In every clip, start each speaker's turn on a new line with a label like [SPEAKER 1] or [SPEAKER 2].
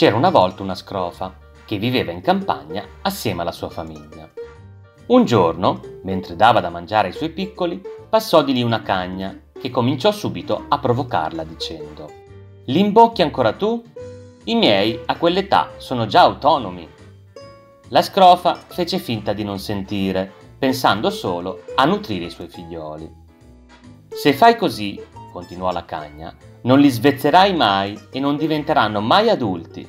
[SPEAKER 1] C'era una volta una scrofa che viveva in campagna assieme alla sua famiglia. Un giorno, mentre dava da mangiare ai suoi piccoli, passò di lì una cagna che cominciò subito a provocarla dicendo Li imbocchi ancora tu? I miei a quell'età sono già autonomi. La scrofa fece finta di non sentire, pensando solo a nutrire i suoi figlioli. Se fai così, continuò la cagna, non li svezzerai mai e non diventeranno mai adulti.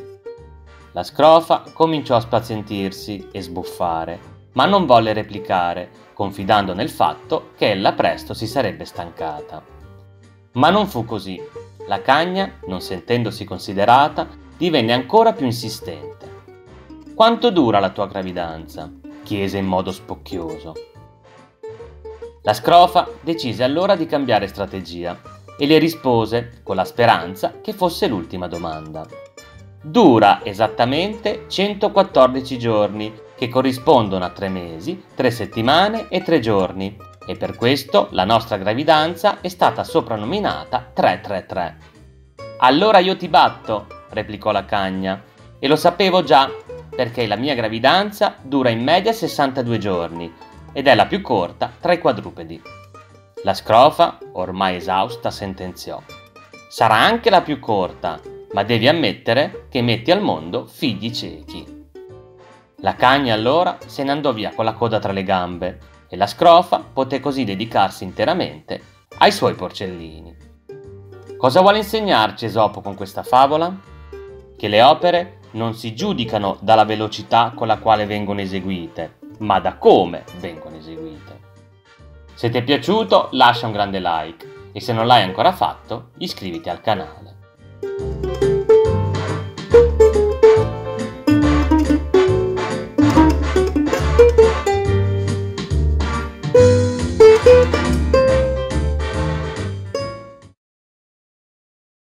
[SPEAKER 1] La scrofa cominciò a spazientirsi e sbuffare, ma non volle replicare, confidando nel fatto che ella presto si sarebbe stancata. Ma non fu così. La cagna, non sentendosi considerata, divenne ancora più insistente. Quanto dura la tua gravidanza? chiese in modo spocchioso. La scrofa decise allora di cambiare strategia e le rispose con la speranza che fosse l'ultima domanda. Dura esattamente 114 giorni, che corrispondono a 3 mesi, 3 settimane e 3 giorni, e per questo la nostra gravidanza è stata soprannominata 333. Allora io ti batto, replicò la cagna, e lo sapevo già, perché la mia gravidanza dura in media 62 giorni ed è la più corta tra i quadrupedi. La scrofa, ormai esausta, sentenziò. Sarà anche la più corta, ma devi ammettere che metti al mondo figli ciechi. La cagna allora se ne andò via con la coda tra le gambe e la scrofa poté così dedicarsi interamente ai suoi porcellini. Cosa vuole insegnarci Esopo con questa favola? Che le opere non si giudicano dalla velocità con la quale vengono eseguite, ma da come vengono eseguite. Se ti è piaciuto lascia un grande like e se non l'hai ancora fatto iscriviti al canale.